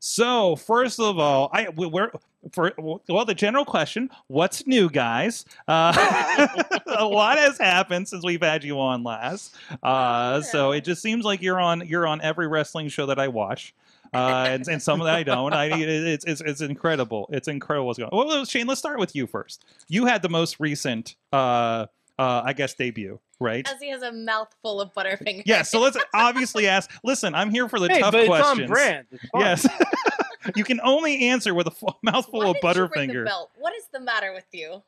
So first of all, I we're for well the general question: What's new, guys? Uh, a lot has happened since we've had you on last. Uh, so it just seems like you're on you're on every wrestling show that I watch. Uh, and, and some that I don't. I it's, it's it's incredible. It's incredible what's going on. Well, Shane, let's start with you first. You had the most recent, uh, uh, I guess, debut, right? As he has a mouthful of Butterfinger. Yeah. So let's obviously ask. Listen, I'm here for the Hey, tough but it's on brand. It's. Yes. you can only answer with a f- mouthful Why of didn't you bring the Butterfinger. belt? What is the matter with you?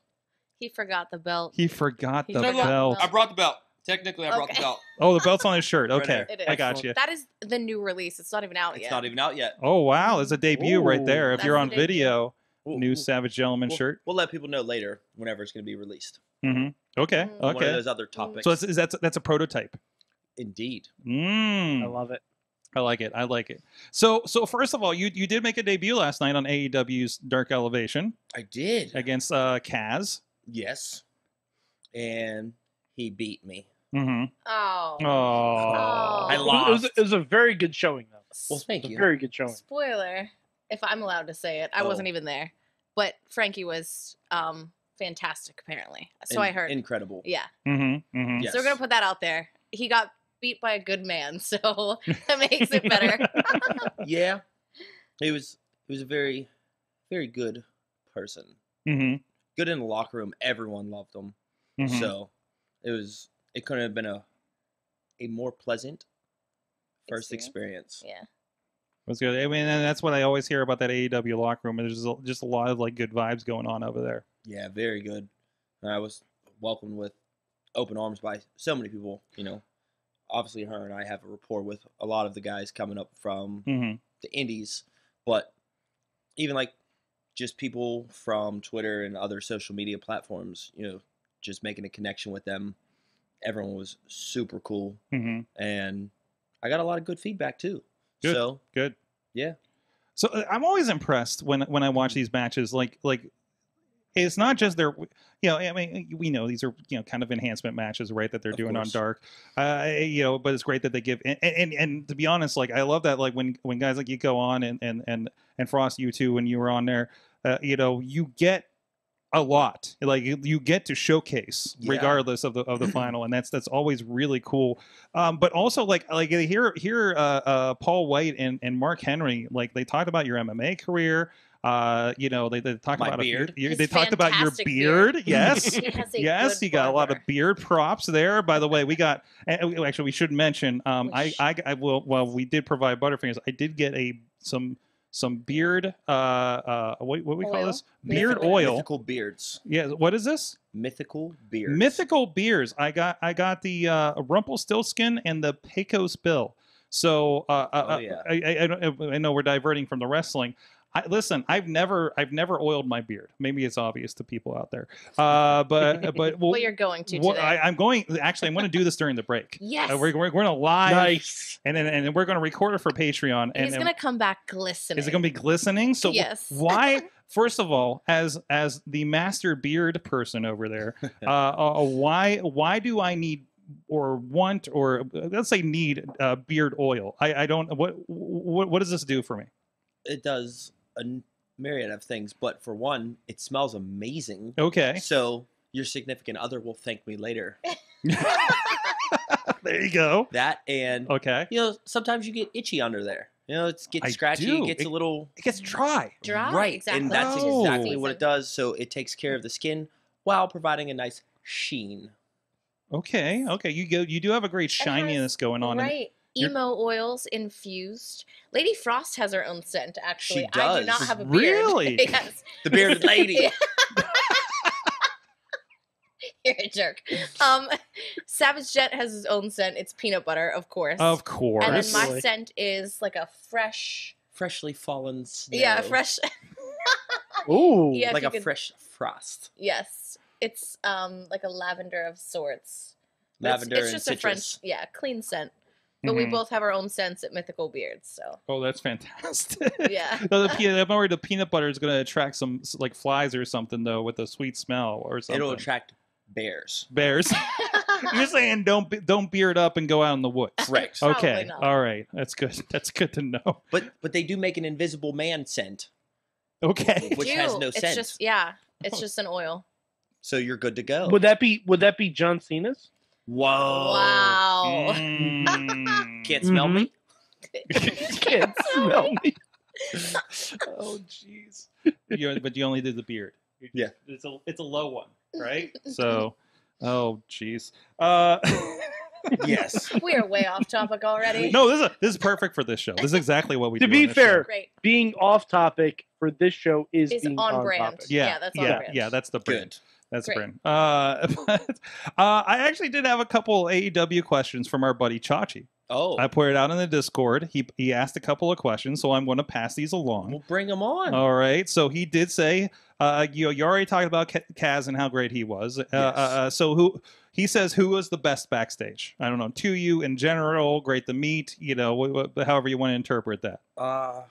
He forgot the belt. He forgot He the forgot belt. belt. I brought the belt. Technically, I brought the belt. Oh, the belt's on his shirt. Okay, there. It is. I got you. That is the new release. It's not even out It's yet. It's not even out yet. Oh wow, there's a debut right there. If you're on video, We'll, new we'll- Savage Gentleman we'll- shirt. We'll let people know later whenever it's going to be released. Hmm Okay, Mm. One of okay. those other topics. So it's, is that's that's a prototype. Indeed. Mm. I love it. I like it. I like it. So so first of all, you you did make a debut last night on AEW's Dark Elevation I did. against uh Kaz. Yes. And he beat me. Mm-hmm. Oh. Oh. I It was, lost. it was a very good showing, though. Well, thank you. very good showing. Spoiler, if I'm allowed to say it, I Oh. wasn't even there, but Frankie was um fantastic apparently. So In- I heard. Incredible. yeah. Mm-hmm. Mm-hmm. Yes. So we're gonna put that out there. He got beat by a good man, so that makes it better. yeah. He was he was a very very good person. Mm-hmm. Good in the locker room. Everyone loved him. mm-hmm. So it was it couldn't have been a a more pleasant first experience. yeah. was good. I mean, and that's what I always hear about that AEW locker room. There's just just a lot of like good vibes going on over there. Yeah, very good. And I was welcomed with open arms by so many people. You know, obviously her and I have a rapport with a lot of the guys coming up from Mm-hmm. the indies, but even like just people from Twitter and other social media platforms, you know, just making a connection with them. Everyone was super cool, Mm-hmm. and I got a lot of good feedback too. Good. So Good. Yeah. So uh, I'm always impressed when when I watch these matches. Like like it's not just their you know I mean we know these are you know kind of enhancement matches right that they're Of doing course. on Dark. Uh, you know, but it's great that they give and, and and to be honest, like I love that like when when guys like you go on and and and and Frost you too when you were on there, uh, you know you get a lot like you, you get to showcase Yeah. regardless of the of the final and that's that's always really cool um but also like like here here uh, uh paul white and and mark henry like they talked about your mma career uh you know they, they talked My about a- beard. you- they talked about your beard, beard. yes. He has a yes you got a lot of beard props there. By the way we got uh, actually we should mention um I, I i will well we did provide butterfingers. I did get a some some beard uh uh what, what we call this? Beard Mythical- oil. Mythical beards. yeah what is this? Mythical beards. mythical beers i got i got the uh rumpelstiltskin and the pecos bill. So uh, uh, Oh, yeah. I, I, I, I know we're diverting from the wrestling I, listen, I've never, I've never oiled my beard. Maybe it's obvious to people out there, uh, but, but well, Well, you're going to what- today. I, I'm going. Actually, I'm going to do this during the break. yes. Uh, we're, we're going to live, Nice. and then and then we're going to record it for Patreon. And He's and gonna come back glistening. is it going to be glistening? So Yes. why? First of all, as as the master beard person over there, uh, uh, why why do I need or want or uh, let's say need uh, beard oil? I, I don't. What, what what does this do for me? It does a n- myriad of things, but for one, it smells amazing. Okay, So your significant other will thank me later. there you go. That and Okay, you know sometimes you get itchy under there. You know, it's gets I scratchy. do. It gets It- a little it gets dry. Dry, right, exactly. and that's Oh. exactly what it does. So it takes care of the skin while providing a nice sheen. Okay, okay, you go. You do have a great has- shininess going on. in- Right. You're- Emo oils infused. Lady Frost has her own scent, actually. She does. I do not have a beard. Really? yes. The bearded lady. You're a jerk. Um, Savage Gent has his own scent. It's peanut butter, of course. Of course. and then my Absolutely. scent is like a fresh, Freshly fallen snow. yeah, fresh. Ooh. Yeah. like a could- fresh frost. yes, it's um like a lavender of sorts. But it's- Lavender it's, and just citrus. a French, yeah, clean scent. But we Mhm. both have our own scents at Mythical Beards, so Oh, that's fantastic. yeah. No, the peanut, I'm worried the peanut butter is going to attract some like flies or something though with a sweet smell or something. It'll attract bears. bears. You're saying don't be- don't beard up and go out in the woods. Correct. Probably Okay, not. all right, that's good. That's good to know. But but they do make an invisible man scent, Okay, which has no it's scent. Just, yeah, it's just an oil. so you're good to go. Would that be would that be John Cena's? Whoa! Wow. Mm. Can't smell Mhm. me. Can't smell me. oh jeez. But you only did the beard. Yeah. It's a it's a low one, right? So, oh jeez. Uh, Yes. we are way off topic already. no, this is this is perfect for this show. This is exactly what we To do. be fair, Being off topic for this show is, Is being on on, brand. topic. Yeah, Yeah, that's on yeah, brand. yeah. That's the brand. Good. That's Great. brand. Uh, but, uh, I actually did have a couple AEW questions from our buddy Chachi. Oh, I put it out in the Discord. He he asked a couple of questions, so I'm going to pass these along. we'll bring them on. All right. So he did say, uh, you you already talked about Kaz and how great he was. Uh, uh, uh, so who he says who was the best backstage? I don't know. To you in general, great to meet. You know, however you want to interpret that. Uh,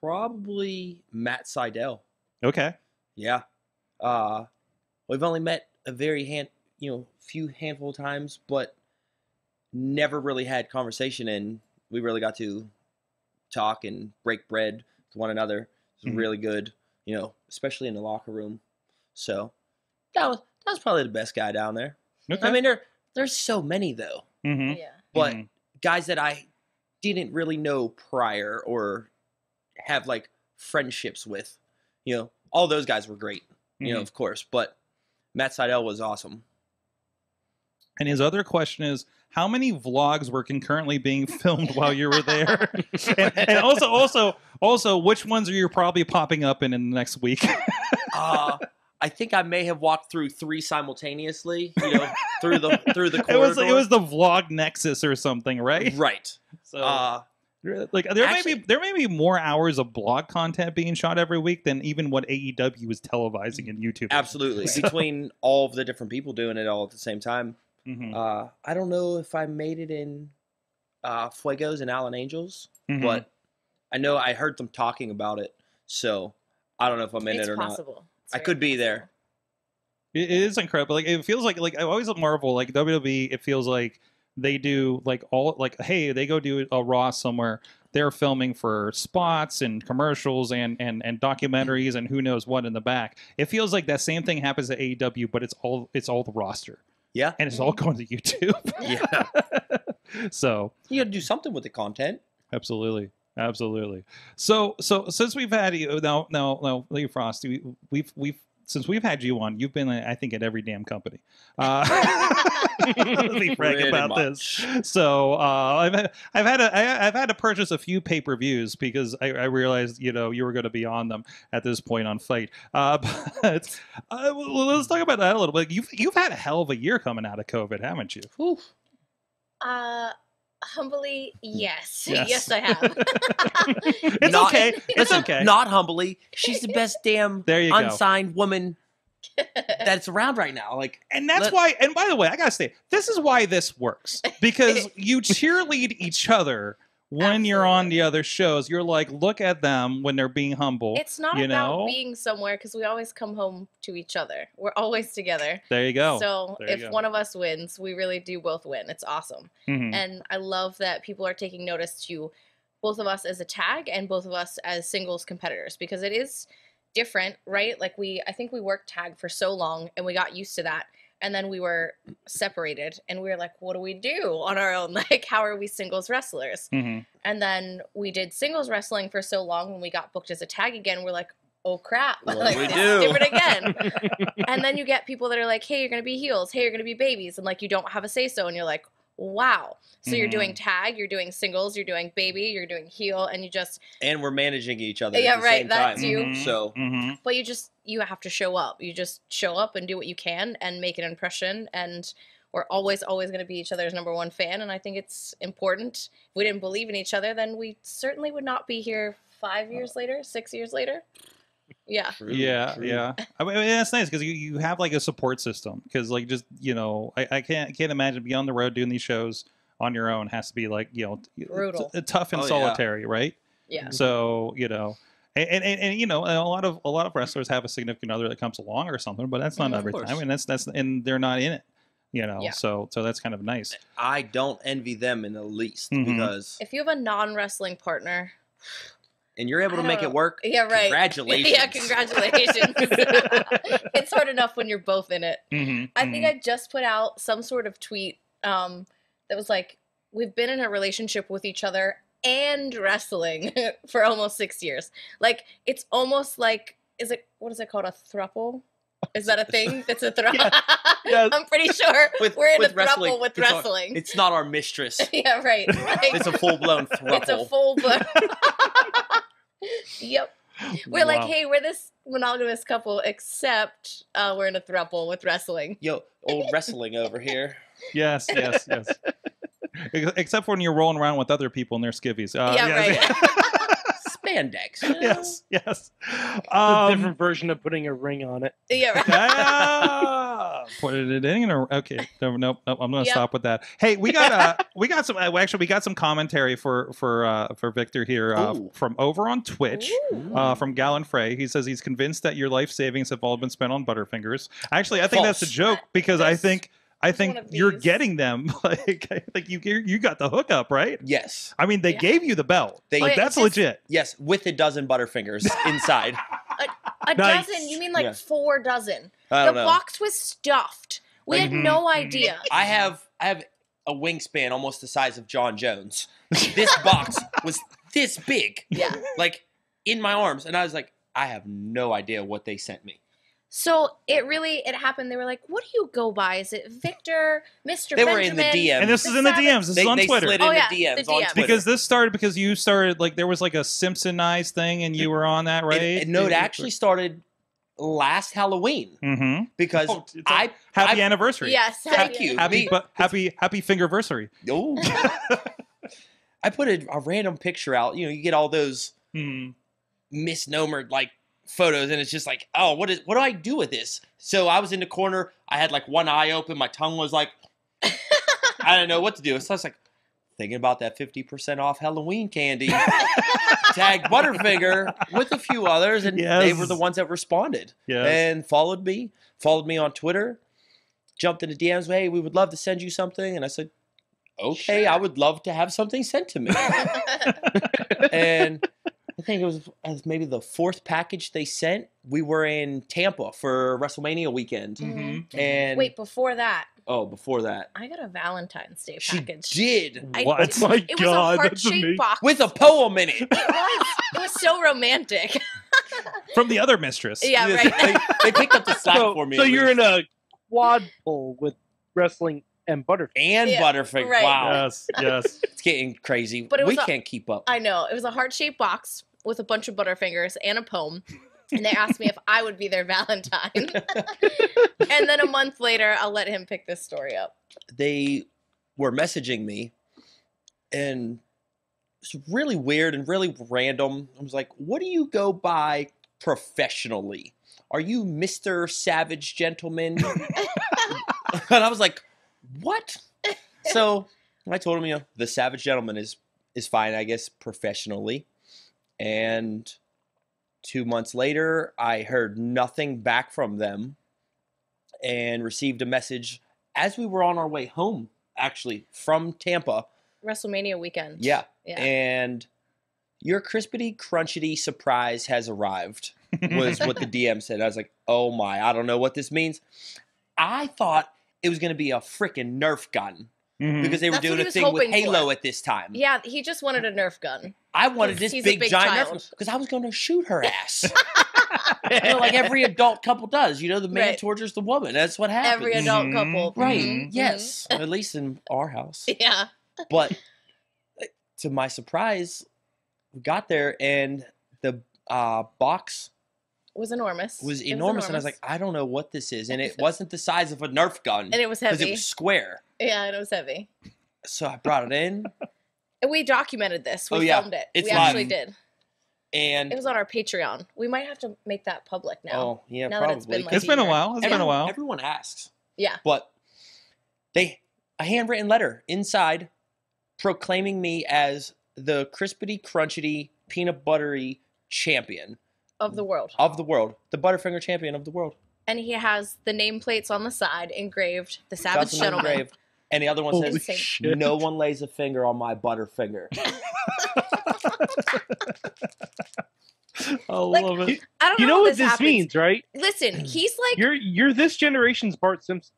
probably Matt Sydal. Okay. Yeah. Uh, we've only met a very hand, you know, few handful of times, but never really had conversation, and we really got to talk and break bread with one another. It was Mhm. really good, you know, especially in the locker room. So that was that was probably the best guy down there. Okay. I mean, there there's so many though, hmm Yeah. but Mhm. guys that I didn't really know prior or have like friendships with. You know, all those guys were great. You know, Mhm. of course, but Matt Sydal was awesome. And his other question is, how many vlogs were concurrently being filmed while you were there? and, and also, also, also, which ones are you probably popping up in in the next week? uh, I think I may have walked through three simultaneously. You know, through the through the corridor. it was it was the vlog nexus or something, right? right. So Uh, like there may be there may be more hours of blog content being shot every week than even what AEW is televising in YouTube. absolutely. So- Between all of the different people doing it all at the same time. Mhm, Uh, I don't know if I made it in uh, Fuegos and Alan Angels, mhm. but I know I heard them talking about it. So I don't know if I'm in it's it or not. possible. It's I very could be there. It, it is incredible. Like it feels like like I always love Marvel like WWE. It feels like they do like all like hey they go do a Raw somewhere. They're filming for spots and commercials and and and documentaries and who knows what in the back. It feels like that same thing happens at AEW, but it's all it's all the roster Yeah. and it's all going to YouTube. Yeah. so you got to do something with the content. Absolutely. Absolutely. So so since we've had you now now now Lee Frost, we, we've we've since we've had you on, you've been I think at every damn company. Uh, let's be frank Pretty about much. this. So uh, I've had, I've had to I, I've had to purchase a few pay per views because I, I realized you know you were going to be on them at this point on FITE. Uh, but uh, well, let's talk about that a little bit. You've you've had a hell of a year coming out of COVID, haven't you? Whew. Uh, humbly, mm. yes. Yes. Yes, I have. It's Not- okay. It's Listen, okay. Not humbly. She's the best damn There you go. unsigned woman that's around right now. Like, And that's Let- why, and by the way, I gotta say, this is why this works because you cheerlead each other when you're on the other shows. You're like, look at them when they're being humble. it's not you about know? being somewhere because we always come home to each other. We're always together. there you go. So There if go. one of us wins, we really do both win. It's awesome. Mhm. And I love that people are taking notice to both of us as a tag and both of us as singles competitors because it is different, right? Like we I think we worked tag for so long and we got used to that. And then we were separated and we were like, what do we do on our own? Like, how are we singles wrestlers? Mhm. And then we did singles wrestling for so long when we got booked as a tag again, we're like, oh crap. What do like, we this do? is different again and then you get people that are like, "Hey, you're gonna be heels. Hey, you're gonna be babies," and like you don't have a say so, and you're like, "Wow." So you're Mhm. doing tag, you're doing singles, you're doing baby, you're doing heel, and you just, and we're managing each other Yeah, at the right, that's that time. too. Mhm. So, Mhm. but you just you have to show up. You just show up and do what you can and make an impression. And we're always, always gonna be each other's number one fan, and I think it's important. If we didn't believe in each other, then we certainly would not be here five years later, six years later. Yeah. true, yeah, true. yeah. I mean, that's nice because you, you have like a support system. Because like just you know, I, I can't can't imagine being on the road doing these shows on your own has to be like you know Brutal. t- tough and Oh, yeah. solitary, right? Yeah. So you know, and, and, and, and, you know, a lot of a lot of wrestlers have a significant other that comes along or something, but that's not. Every course. time, and that's that's and they're not in it. You know, Yeah. so so that's kind of nice. I don't envy them in the least Mhm. because, If you have a non-wrestling partner, and you're able to make know. it work. yeah, right. Congratulations. Yeah, congratulations. it's hard enough when you're both in it. Mm-hmm. I think I just put out some sort of tweet um, that was like, "We've been in a relationship with each other and wrestling for almost six years. Like, it's almost like, is it what is it called? A thruple? Is that a thing? That's a thruple. Yes. I'm pretty sure With- we're in with a wrestling, thruple with it's our- wrestling. It's not our mistress. yeah, right. Like, It's a full blown throuple. it's a full blown. Yep. We're like, hey, we're this monogamous couple, except uh, we're in a thruple with wrestling. Yo, old wrestling over here. Yes, yes, yes. Except when you're rolling around with other people in their skivvies. Uh, yeah, yes, right. Spandex. you know? yes, yes. It's a Um, different version of putting a ring on it. yeah, right. ah, put it in or okay no nope, nope i'm gonna Yep. stop with that hey we got uh we got some uh, actually we got some commentary for for uh for victor here uh, from over on twitch Ooh. uh, from Gallon Frey. He says he's convinced that your life savings have all been spent on Butterfingers. Actually, I think that's a joke because I think I think you're getting them. Like I think you you got the hookup, right? Yes. I mean, they Yeah. gave you the belt. They- like that's just- legit. Yes, with a dozen Butterfingers inside. A Nice. dozen? You mean like Yeah. four dozen? I The don't know. box was stuffed. We Like- had no mm-hmm. idea. Mm-hmm. I have I have a wingspan almost the size of Jon Jones. This box was this big, Yeah. like in my arms, and I was like, I have no idea what they sent me. So it really it happened. They were like, "What do you go by? Is it Victor, Mister They Benjamin?" were in the DMs. And this The is in the Savage- DMs. This they, is on they Twitter. slid Oh, in yeah, the the DMs on Twitter. because this started because you started like there was like a Simpsonized thing and you were on that, right? It- no, it actually started last Halloween Mm-hmm. because Oh, I Happy I- anniversary. Yes. Thank you. Happy Me- bu- happy happy fingerversary. oh, I put a, a random picture out. You know, you get all those Hmm. misnomered like photos and it's just like oh what is what do i do with this? So i was in the corner i had like one eye open my tongue was like i don't know what to do. So i was like thinking about that 50% off halloween candy. Tagged butterfinger with a few others and they were the ones that responded Yes. and followed me followed me on twitter jumped into dms hey we would love to send you something and i said okay i would love to have something sent to me. And I think it was as maybe the fourth package they sent. We were in Tampa for WrestleMania weekend, Mhm. and Wait, before that, oh, before that, I got a Valentine's Day she package. did I What? did. My it was a that's amazing. heart-shaped box. with a poem in it. It was. It was so romantic. From the other mistress. yeah, Yes, right. they, they picked up the slack So, for me. so you're least. in a quad pull with wrestling and Butterfinger. and Yeah, Butterfinger. right. Wow, Yes. Yes. it's getting crazy. But it we a- can't keep up. I know. It was a heart-shaped box with a bunch of Butterfingers and a poem. And they asked me if I would be their Valentine. and then a month later, I'll let him pick this story up. they were messaging me and it's really weird and really random. I was like, what do you go by professionally? Are you Mr. Savage Gentleman? and I was like, what? So I told him, you know, the Savage Gentleman is is fine, I guess, professionally. And two months later, I heard nothing back from them and received a message as we were on our way home, actually, from Tampa. WrestleMania weekend. Yeah. Yeah. And your crispity crunchity surprise has arrived, was what the DM said. I was like, oh my, I don't know what this means. I thought it was going to be a freaking Nerf gun Mhm. because they were That's doing a thing with Halo for. at this time. Yeah, he just wanted a Nerf gun. I wanted this big, big giant child. Nerf because I was going to shoot her ass. you know, like every adult couple does. You know, the man Right. tortures the woman. That's what happens. Every adult Mhm. couple. Right. Mhm. Yes. At least in our house. Yeah. But uh, to my surprise, we got there and the uh, box It was enormous. was It enormous, and I was like, I don't know what this is, and it wasn't the size of a Nerf gun and it was because heavy. it was square. Yeah, and it was heavy. So I brought it in, And we documented this. Oh, we Oh, yeah. filmed it. It's we actually did. and It was on our Patreon. We might have to make that public now. oh yeah, now that probably it's been, like, It's been a while. It's been a while. everyone asks, Yeah. but they a handwritten letter inside proclaiming me as the crispity crunchity peanut buttery champion Of the world. of the world, the Butterfinger champion of the world. and he has the nameplates on the side engraved "The Savage some Gentleman." engraved. And the other one Holy says, shit. "No one lays a finger on my butterfinger." I Like, love it. I don't You know, know what this, this means, right? Listen, he's like You're you're this generation's Bart Simpson.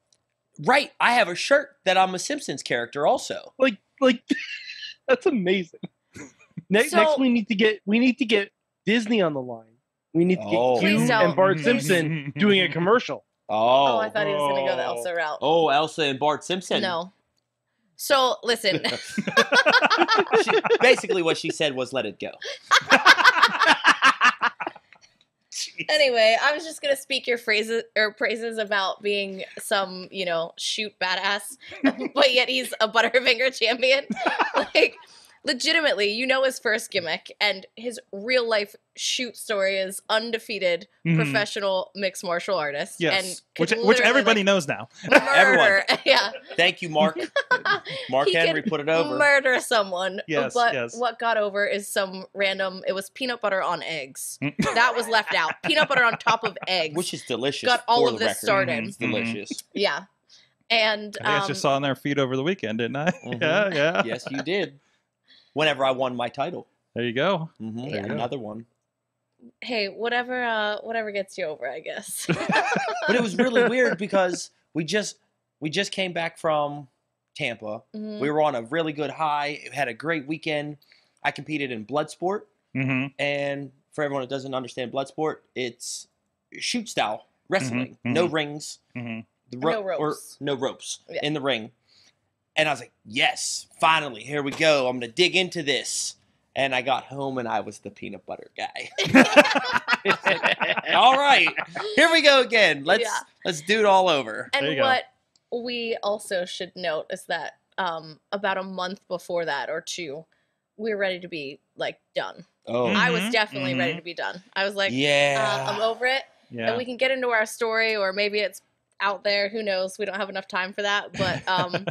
right. I have a shirt that I'm a Simpsons character also. Like like that's amazing. Next, So- next we need to get we need to get Disney on the line. We need to get Oh. you Please and. Bart Simpson doing a commercial. Oh, Oh. I thought he was going to go the Oh. Elsa route. Oh, Elsa and Bart Simpson. No. So listen, She- basically, what she said was, "Let it go." anyway, I was just gonna speak your phrases or praises about being some, you know, shoot badass, but yet he's a Butterfinger champion. like, legitimately, you know his first gimmick, and his real life shoot story is undefeated Mhm. professional mixed martial artist. Yes, and which which everybody like, knows now. Murder, yeah. Thank you, Mark. Mark He Henry put it over. Murder someone. Yes, but yes. what got over is some random. It was peanut butter on eggs. Mm. that was left out. Peanut butter on top of eggs. which is delicious. got all of this record. started. It's delicious. Yeah. And I think I um, just saw on their feed over the weekend, didn't I? Mhm. Yeah, yeah. yes, you did. Whenever I won my title, There you go. hmm There you go. another one. hey, whatever, uh, whatever gets you over, I guess. But it was really weird because we just we just came back from Tampa. Mhm. We were on a really good high. Had a great weekend. I competed in blood sport, hmm and for everyone that doesn't understand blood sport, it's shoot style wrestling. Mhm, No mhm. rings. hmm The No ro- or ropes. no ropes Yeah. in the ring. And I was like, yes, finally, here we go. I'm gonna dig into this. And I got home and I was the peanut butter guy. all right, here we go again. Let's Yeah. let's do it all over. There you and go. what we also should note is that um, about a month before that or two, we were ready to be like done. Oh I was Mhm, definitely ready mhm. to be done. I was like, yeah, uh, I'm over it. Yeah. and we can get into our story or maybe it's out there who knows we don't have enough time for that but um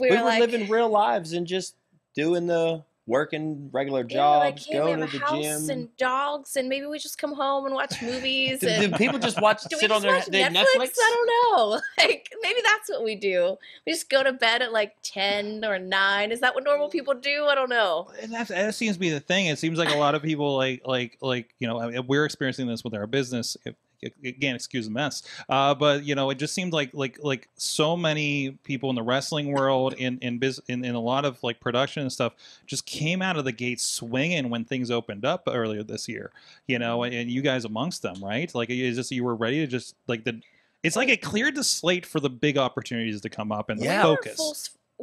we, we were, were like living real lives and just doing the working regular yeah, we're like, jobs, hey, we going have to a the house gym. and dogs and maybe we just come home and watch movies do, and do people just watch do we sit on just their, watch their Netflix? Netflix? I don't know. Like maybe that's what we do. We just go to bed at like ten or nine. Is that what normal people do? I don't know. and that, that seems to be the thing. It seems like a lot of people like like like you know I mean, we're experiencing this with our business. If, again, excuse the mess, uh, but you know it just seemed like like like so many people in the wrestling world in in, biz, in in a lot of like production and stuff just came out of the gate swinging when things opened up earlier this year. You know, and, and you guys amongst them, right? Like it's just you were ready to just like the. It's like it cleared the slate for the big opportunities to come up and the Yeah. We were focus. full,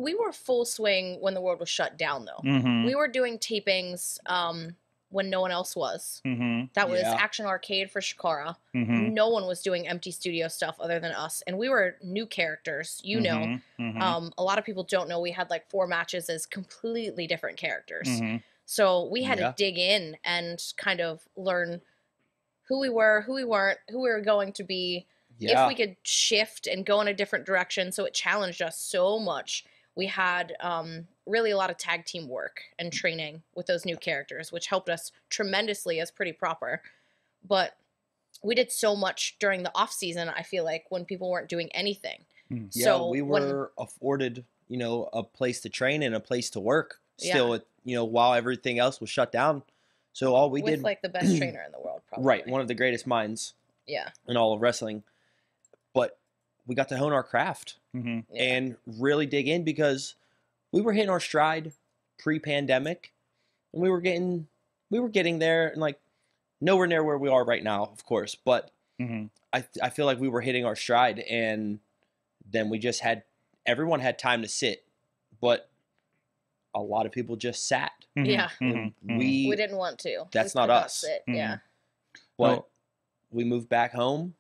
we were full swing when the world was shut down, though. Mm-hmm. We were doing tapings um, when no one else was. mm-hmm. That was Yeah. Action Arcade for Chikara. Mm-hmm. No one was doing empty studio stuff other than us, and we were new characters. You know, Mm-hmm. um, a lot of people don't know we had like four matches as completely different characters. Mm-hmm. So we had Yeah. to dig in and kind of learn who we were, who we weren't, who we were going to be, yeah. if we could shift and go in a different direction. So it challenged us so much. We had um, really a lot of tag team work and training with those new characters, which helped us tremendously as pretty proper. But we did so much during the off season. I feel like when people weren't doing anything. Mm. Yeah, so we when- were afforded, you know, a place to train and a place to work. Still, Yeah. you know, while everything else was shut down. So all we with did, like the best trainer in the world, probably. right, one of the greatest minds Yeah. in all of wrestling. But we got to hone our craft Mm-hmm. yeah. and really dig in because we were hitting our stride pre-pandemic, and we were getting, we were getting there, and like nowhere near where we are right now, of course. But Mm-hmm. I I feel like we were hitting our stride, and then we just had everyone had time to sit, but a lot of people just sat. Yeah. And Mhm. we, we didn't want to. That's We not us. sit, Mhm. Yeah. but Well- we moved back home,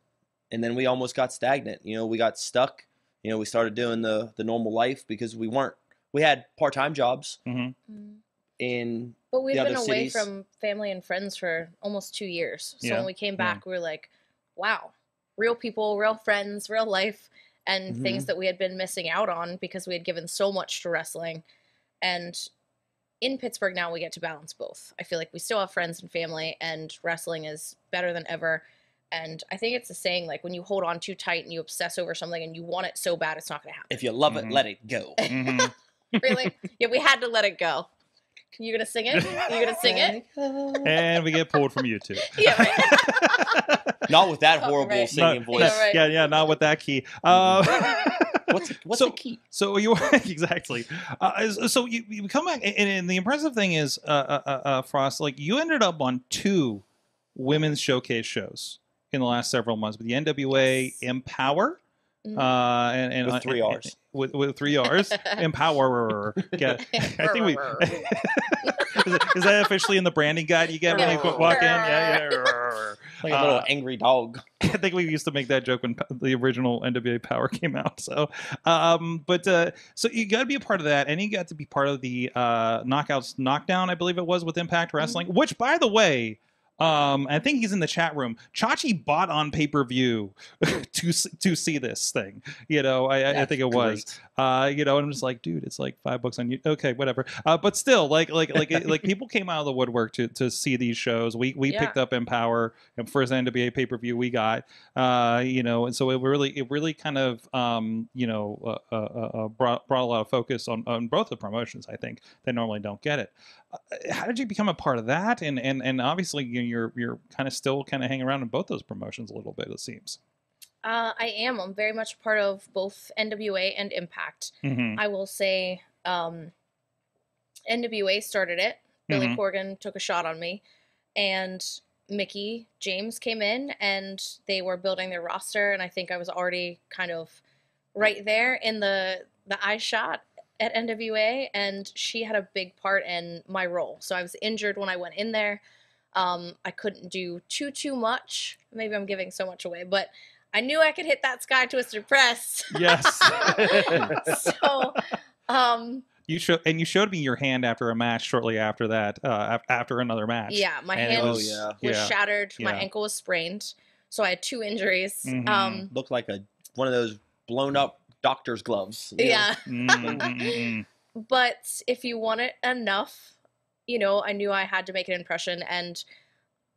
and then we almost got stagnant. You know, we got stuck. You know, we started doing the the normal life because we weren't. We had part time jobs Mm-hmm. Mm. in But we've the been other away cities. from family and friends for almost two years. So Yeah, when we came yeah. back, we were like, wow, real people, real friends, real life, and Mm-hmm. things that we had been missing out on because we had given so much to wrestling. And in Pittsburgh now, we get to balance both. I feel like we still have friends and family, and wrestling is better than ever. And I think it's a saying like when you hold on too tight and you obsess over something and you want it so bad, it's not going to happen. If you love Mhm. it, let it go. Mhm. really? Yeah, we had to let it go. You gonna sing it? You gonna sing it? and we get pulled from YouTube. Yeah, right. Not with that Oh, horrible right. singing Not- voice. Yeah, right. yeah, yeah, not with that key. Uh, What's what's So- the key? So you exactly. Uh, so you, you come back, and, and the impressive thing is, uh, uh, uh, uh, Frost, like you ended up on two women's showcase shows in the last several months with the NWA Yes. Empower. Uh, and, and With three and- Rs. with with three R's. Empower. Yeah, I think we. is, it- is that officially in the branding guide you get when you walk in? Yeah, yeah. Like a little Uh, angry dog. I think we used to make that joke when the original NWA Power came out. So, um, but uh, so you got to be a part of that, and you got to be part of the uh, Knockouts Knockdown, I believe it was with Impact Wrestling. Which, by the way, um, I think he's in the chat room. Chachi bought on pay per view to to see this thing. You know, I, I- I think it was. Uh, you know, and I'm just like, dude, it's like five bucks on you. Okay, whatever. Uh, but still, like, like, like, like people came out of the woodwork to to see these shows. We we Yeah. picked up Empower and first NWA pay per view we got. Uh, you know, and so it really it really kind of um, you know uh, uh, uh, brought brought a lot of focus on on both the promotions. I think that normally don't get it. Uh, how did you become a part of that? And and and obviously you're you're kind of still kind of hanging around in both those promotions a little bit. It seems. Uh, I am. I'm very much part of both NWA and Impact. Mm-hmm. I will say um, NWA started it. Billy Mhm. Corgan took a shot on me, and Mickie James came in, and they were building their roster. And I think I was already kind of right there in the the eye shot at NWA, and she had a big part in my role. So I was injured when I went in there. Um, I couldn't do too too much. Maybe I'm giving so much away, but I knew I could hit that Sky Twister press. Yes. so um You show and you showed me your hand after a match shortly after that, uh, after another match. yeah my And it hand Oh was- yeah. was yeah. shattered my ankle was sprained so i had two injuries Mhm. um Looked like a one of those blown up doctor's gloves. you yeah Mm, mm, mm, but if you want it enough you know i knew i had to make an impression and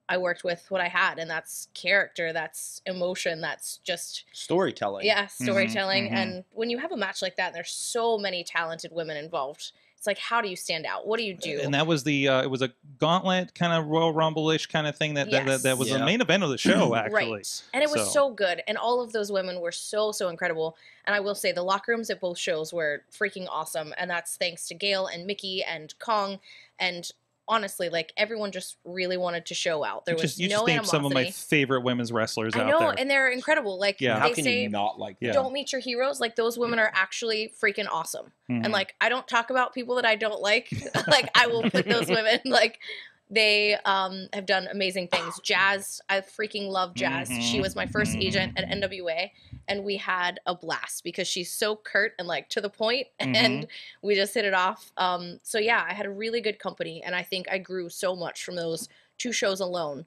i worked with what i had and that's character that's emotion that's just Storytelling. yeah storytelling mhm. and when you have a match like that and there's so many talented women involved it's like how do you stand out what do you do And that was the uh, it was a gauntlet kind of Royal Rumble ish kind of thing that that, that, that was the main event of the show actually. Right. And it was So- so. good. And all of those women were so, so incredible. And I will say the locker rooms at both shows were freaking awesome. And that's thanks to Gail and Mickie and Kong. And honestly, like everyone just really wanted to show out. There You was just you no just named animosity. some of my favorite women's wrestlers I out know, there. and they're incredible. Like Yeah. How can say, you not like Yeah. don't meet your heroes. Like those women are actually freaking awesome. Mhm. And like I don't talk about people that I don't like. like I will put those women like they um, have done amazing things. Jazz, I freaking love Jazz. She Mhm. was my 1st Mhm. agent at NWA, and we had a blast because she's so curt and like to the point, and we just hit it off. Um, so yeah, I had a really good company, and I think I grew so much from those two shows alone.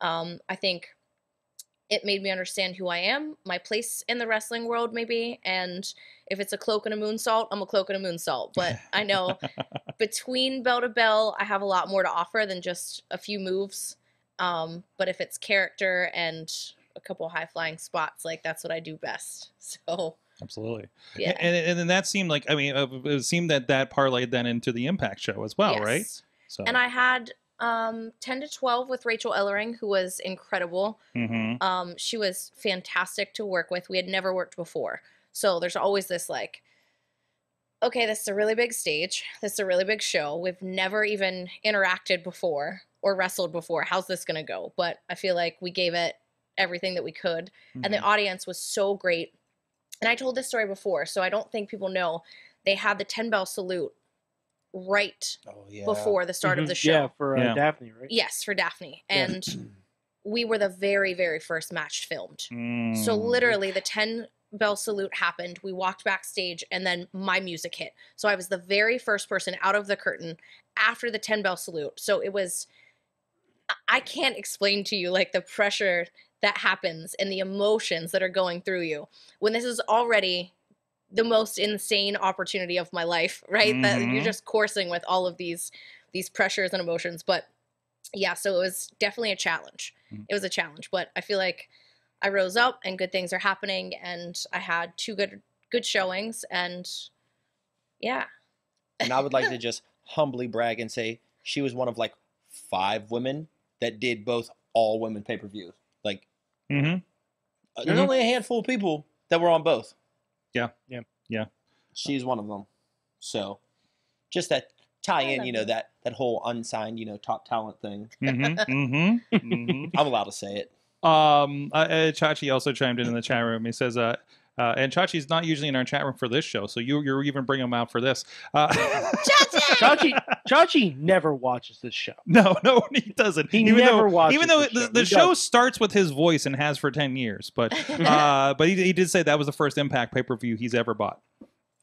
Um, I think it made me understand who I am, my place in the wrestling world, maybe, and if it's a cloak and a moonsault, I'm a cloak and a moonsault. But I know between bell to bell, I have a lot more to offer than just a few moves. Um, but if it's character and a couple high flying spots, like that's what I do best. So Absolutely. yeah, And, and then that seemed like I mean uh, it seemed that that parlayed then into the Impact show as well, right? Yes. So And I had um, ten to twelve with Rachel Ellering, who was incredible. Mhm. Um, she was fantastic to work with. We had never worked before. So there's always this like, okay, this is a really big stage. This is a really big show. We've never even interacted before or wrestled before. How's this going to go? But I feel like we gave it everything that we could. And the Mhm. audience was so great. And I told this story before, so I don't think people know. They had the 10 bell salute right Oh yeah. before the start of Mhm. the show. Yeah, for uh, Yeah. Daffney, right? Yes, for Daffney. Yeah. And we were the very, very first match filmed. So Mm. literally the 10 bell salute happened. We walked backstage and then my music hit. So I was the very first person out of the curtain after the 10 bell salute. So it was I- I can't explain to you like the pressure that happens and the emotions that are going through you when this is already the most insane opportunity of my life, right? That Mhm. you're just coursing with all of these these pressures and emotions, but yeah, so it was definitely a challenge. Mhm. It was a challenge, but I feel like I rose up and good things are happening and I had two good good showings and yeah. And I would like to just humbly brag and say she was one of like five women that did both all women pay per views. Like hmm uh, there's Mhm. only a handful of people that were on both. Yeah. Yeah. Yeah. She's one of them. So just that tie in, you know, that. that that whole unsigned, you know, top talent thing. hmm hmm hmm I'm allowed to say it. Um, uh, Chachi also chimed in in the chat room. He says, uh, uh, and Chachi's not usually in our chat room for this show, so you, you're even bringing him out for this. Uh, Chachi, Chachi never watches this show. no, no, he doesn't. He even never though, watches Even though the the, show. the He show starts with his voice and has for ten years, but uh, but he, he did say that was the first Impact pay per view he's ever bought.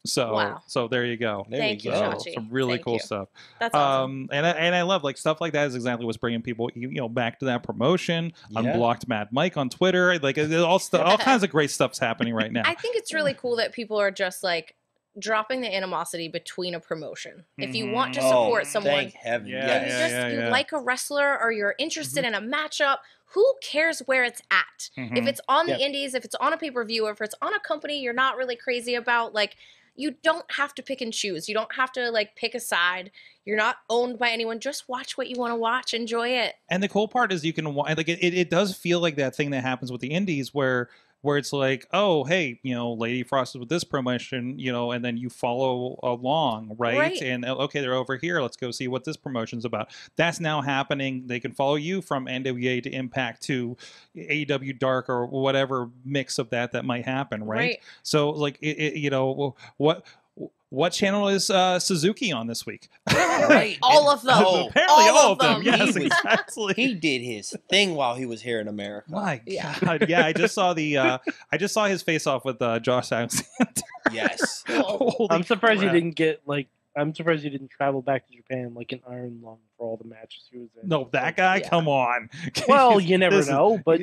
So Wow. so there you go. There Thank you you, go. Chachi. Some really Thank cool you. stuff. That's awesome. Um, and I, and I love like stuff like that is exactly what's bringing people you, you know back to that promotion. Yeah. Unblocked Mad Mike on Twitter, like all stuff, all kinds of great stuff's happening right now. I think it's really cool that people are just like dropping the animosity between a promotion. If you want to Mhm. support Oh, someone, Thank heaven. Yeah, and yes. you yeah, just yeah, you like a wrestler or you're interested in a matchup, who cares where it's at? Mhm. If it's on the indies, if it's on a pay-per-view, or if it's on a company you're not really crazy about, like you don't have to pick and choose. You don't have to like pick a side. You're not owned by anyone. Just watch what you want to watch. Enjoy it. And the cool part is you can like it, it, does feel like that thing that happens with the indies where where it's like, oh, hey, you know, Lady Frost is with this promotion, you know, and then you follow along, right? Right. And uh, okay, they're over here. Let's go see what this promotion's about. That's now happening. They can follow you from NWA to Impact to AEW Dark or whatever mix of that that might happen, right? So, like, it, it, you know, what what channel is uh, Suzuki on this week? Right. All of them. Oh, Apparently, all all, of of them. them. Yes, He was- exactly. He did his thing while he was here in America. My Yeah. God, yeah! I just saw the, uh, I just saw his face off with uh, Josh Alexander. Yes. Holy I'm surprised crap. he didn't get like. I'm surprised he didn't travel back to Japan like an Iron Lung for all the matches he was in. No, that guy. Yeah. Come on. Well, you never This know, but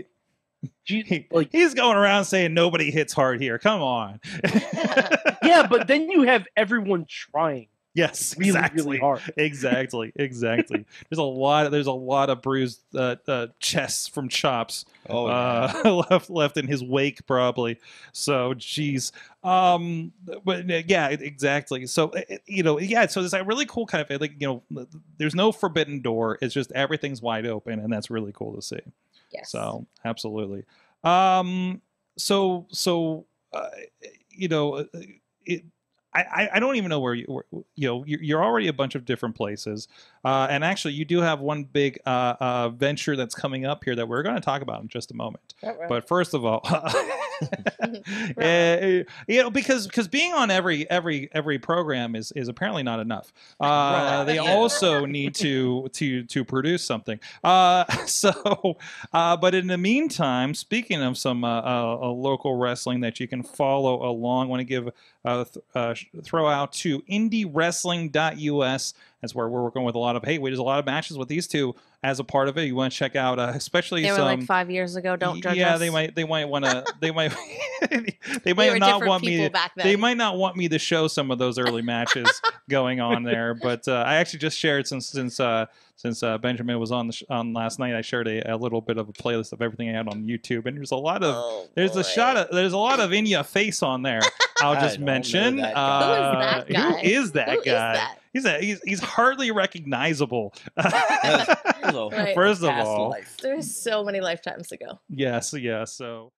you, He- like He's going around saying nobody hits hard here. Come on. yeah, but then you have everyone trying yes, really, exactly. really hard. Exactly, exactly. there's a lot. There's a lot of bruised uh, uh, chests from chops Oh, yeah. uh, left left in his wake probably. So, geez. Um, but uh, yeah, exactly. So uh, you know, yeah. So it's a really cool kind of like you know, there's no forbidden door. It's just everything's wide open, and that's really cool to see. Yes. So absolutely. Um. So so uh, you know, uh, it. I, I- don't even know where you where, you know you're, you're already a bunch of different places, uh, and actually you do have one big uh, uh, venture that's coming up here that we're going to talk about in just a moment. But first of all, eh, you know, because because being on every every every program is is apparently not enough. Uh, Right. they also need to to to produce something. Uh, so, uh, but in the meantime, speaking of some uh, uh, uh, local wrestling that you can follow along, I want to give uh, th- uh, throw out to indiewrestling.us. That's where we're working with a lot of. Hey, wait, there's a lot of matches with these two as a part of it. You want to check out, uh, especially they were like five years ago. Don't judge yeah, us. they might. They might want to. They might. they might were not want me. To, back then. they might not want me to show some of those early matches going on there, but uh, I actually just shared since since uh, since uh, Benjamin was on the sh- on last night. I shared a, a little bit of a playlist of everything I had on YouTube, and there's a lot of Oh, there's boy. a shot of there's a lot of in your face on there. I'll just mention. uh. Who is that guy? Who is that Who is guy? that? He's a, he's he's hardly recognizable. That Right. First of past all, life. There's so many lifetimes ago. yes, yes. So